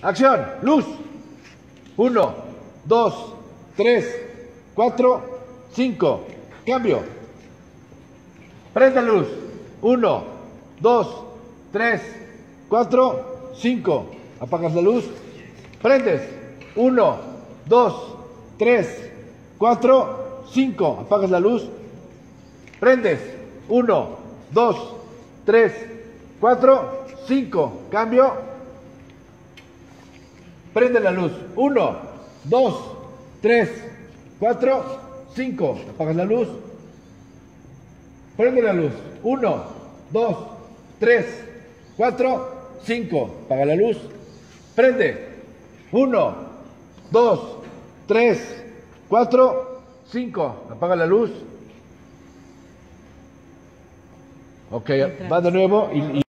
Acción, luz. Uno, dos, tres, cuatro, cinco. Cambio. Prende luz. Uno, dos, tres, cuatro, cinco. Apagas la luz. Prendes. Uno, dos, tres, cuatro, cinco. Apagas la luz. Prendes. Uno, dos, tres, cuatro, cinco. Cambio. Prende la luz. Uno, dos, tres, cuatro, cinco. Apagas la luz. Prende la luz. Uno, dos, tres, cuatro, cinco. Apaga la luz. Prende. Uno, dos, tres, cuatro, cinco. Apaga la luz. Ok, va de nuevo y, y